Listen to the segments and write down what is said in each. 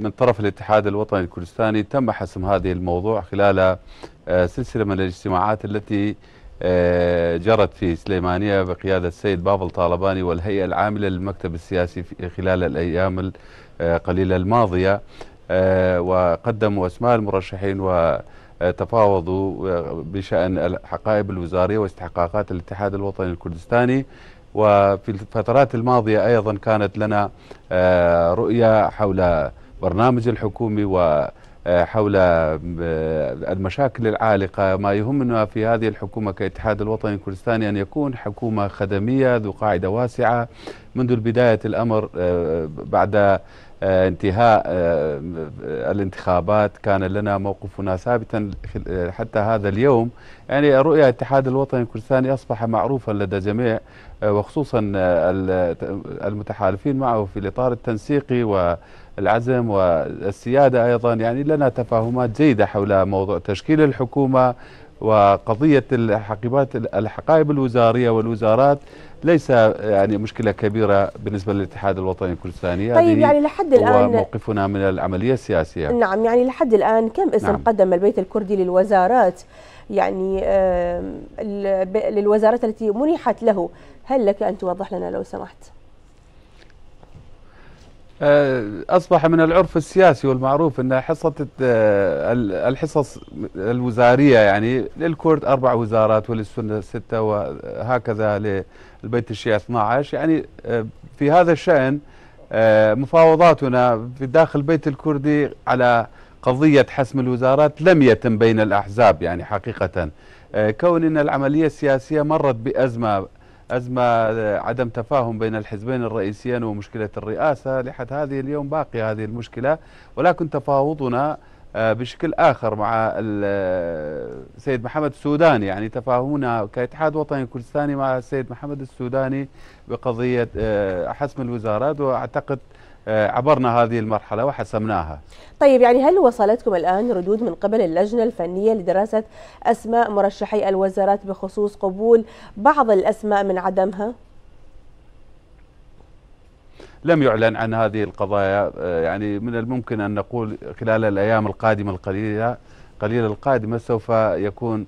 من طرف الاتحاد الوطني الكردستاني تم حسم هذه الموضوع خلال سلسلة من الاجتماعات التي جرت في سليمانية بقيادة السيد بابل طالباني والهيئة العاملة للمكتب السياسي خلال الأيام القليلة الماضية. وقدموا أسماء المرشحين وتفاوضوا بشأن الحقائب الوزارية واستحقاقات الاتحاد الوطني الكردستاني. وفي الفترات الماضية أيضا كانت لنا رؤية حول برنامج الحكومي وحول المشاكل العالقة ما يهمنا في هذه الحكومة كاتحاد الوطني الكردستاني أن يكون حكومة خدمية ذو قاعدة واسعة. منذ بداية الأمر بعد انتهاء الانتخابات كان لنا موقفنا ثابتا حتى هذا اليوم. يعني رؤية الاتحاد الوطني الكردستاني أصبح معروفا لدى جميع وخصوصا المتحالفين معه في الإطار التنسيقي والعزم والسيادة أيضا. يعني لنا تفاهمات جيدة حول موضوع تشكيل الحكومة وقضية الحقيبات الحقائب الوزارية والوزارات ليس يعني مشكلة كبيرة بالنسبة للاتحاد الوطني الكردستاني. طيب يعني لحد الآن موقفنا من العملية السياسية. نعم يعني لحد الآن كم اسم نعم. قدم البيت الكردي للوزارات؟ يعني للوزارات التي منحت له. هل لك أن توضح لنا لو سمحت؟ أصبح من العرف السياسي والمعروف أن حصة الحصص الوزارية يعني للكرد أربع وزارات وللسنة ستة وهكذا للبيت الشيعي 12 يعني في هذا الشأن مفاوضاتنا في داخل البيت الكردي على قضية حسم الوزارات لم يتم بين الأحزاب يعني حقيقة. كون أن العملية السياسية مرت بأزمة أزمة عدم تفاهم بين الحزبين الرئيسيين ومشكلة الرئاسة لحد هذه اليوم باقية هذه المشكلة. ولكن تفاوضنا بشكل آخر مع السيد محمد السوداني. يعني تفاهمنا كاتحاد وطني كردستاني مع السيد محمد السوداني بقضية حسم الوزارات. وأعتقد عبرنا هذه المرحلة وحسمناها. طيب يعني هل وصلتكم الآن ردود من قبل اللجنة الفنية لدراسة أسماء مرشحي الوزارات بخصوص قبول بعض الأسماء من عدمها؟ لم يعلن عن هذه القضايا. يعني من الممكن أن نقول خلال الأيام القادمة القليلة قليلة القادمة سوف يكون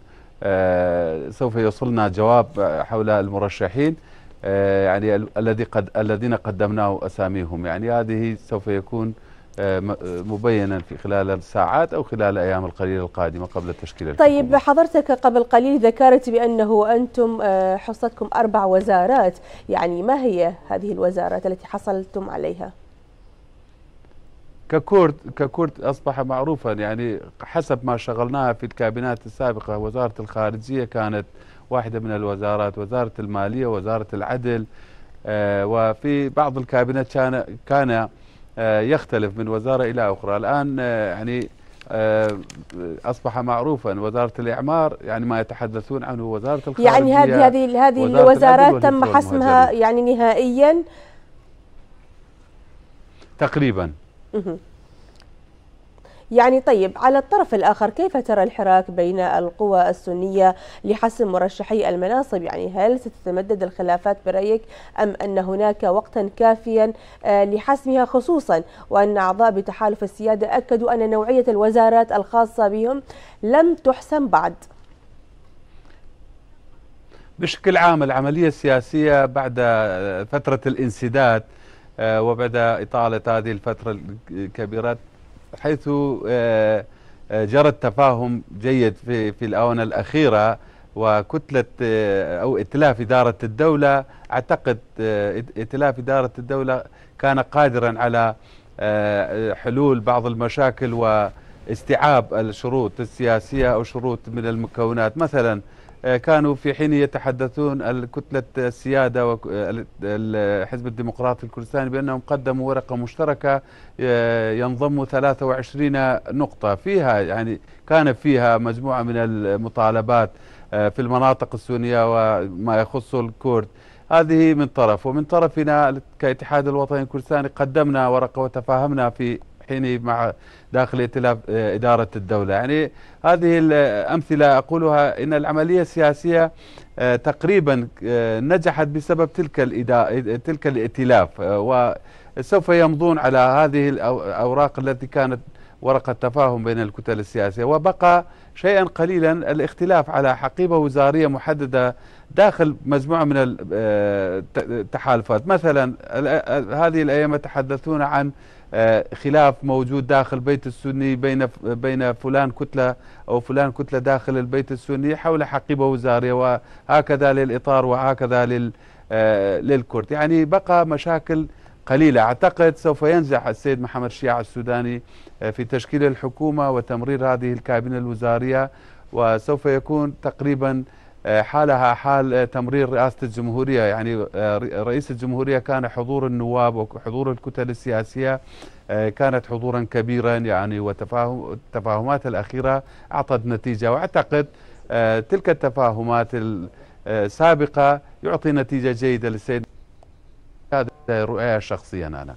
سوف يوصلنا جواب حول المرشحين. يعني الذي قد الذين قدمناه أساميهم يعني هذه سوف يكون مبينا في خلال الساعات أو خلال الأيام القليله القادمة قبل تشكيل الحكومة. طيب حضرتك قبل قليل ذكرت بأنه أنتم حصتكم أربع وزارات، يعني ما هي هذه الوزارات التي حصلتم عليها؟ ككرد ككرد أصبح معروفا يعني حسب ما شغلناها في الكابينات السابقة وزارة الخارجية كانت واحدة من الوزارات وزارة المالية وزارة العدل آه وفي بعض الكابينات كان كان آه يختلف من وزارة إلى أخرى. الآن آه يعني أصبح معروفا وزارة الإعمار يعني ما يتحدثون عنه وزارة الخارجية يعني هذه هذه هذه الوزارات تم حسمها يعني نهائيا؟ تقريبا. يعني طيب على الطرف الآخر كيف ترى الحراك بين القوى السنية لحسم مرشحي المناصب؟ يعني هل ستتمدد الخلافات برأيك أم أن هناك وقتا كافيا لحسمها خصوصا؟ وأن أعضاء بتحالف السيادة أكدوا أن نوعية الوزارات الخاصة بهم لم تحسم بعد. بشكل عام العملية السياسية بعد فترة الانسداد وبعد إطالة هذه الفترة الكبيرة حيث جرى التفاهم جيد في في الآونة الأخيرة وكتلة أو ائتلاف إدارة الدولة. أعتقد ائتلاف إدارة الدولة كان قادرا على حلول بعض المشاكل واستيعاب الشروط السياسية أو شروط من المكونات. مثلا كانوا في حين يتحدثون الكتلة السيادة والحزب الديمقراطي الكردستاني بأنهم قدموا ورقة مشتركة ينضم 23 نقطة. فيها يعني كان فيها مجموعة من المطالبات في المناطق السورية وما يخص الكرد. هذه من طرف. ومن طرفنا كاتحاد الوطني الكردستاني قدمنا ورقة وتفاهمنا في حين مع داخل ائتلاف إدارة الدولة. يعني هذه الأمثلة أقولها إن العملية السياسية تقريبا نجحت بسبب تلك تلك الائتلاف. سوف يمضون على هذه الأوراق التي كانت ورقة تفاهم بين الكتل السياسية. وبقى شيئا قليلا الاختلاف على حقيبة وزارية محددة داخل مجموعة من التحالفات مثلا هذه الأيام يتحدثون عن آه، خلاف موجود داخل البيت السني بين بين فلان كتلة أو فلان كتلة داخل البيت السني حول حقيبة وزارية وهكذا للإطار وهكذا لل آه، للكرد. يعني بقى مشاكل قليلة. أعتقد سوف ينجح السيد محمد شياع السوداني آه، في تشكيل الحكومة وتمرير هذه الكابينة الوزارية وسوف يكون تقريبا آه، حالها حال آه، تمرير رئاسة الجمهورية يعني رئيس الجمهورية كان حضور النواب وحضور الكتل السياسية كانت حضورا كبيرا يعني وتفاهم التفاهمات الأخيرة أعطت نتيجة. وأعتقد تلك التفاهمات السابقة يعطي نتيجة جيدة للسيد هذا رؤية شخصيا أنا.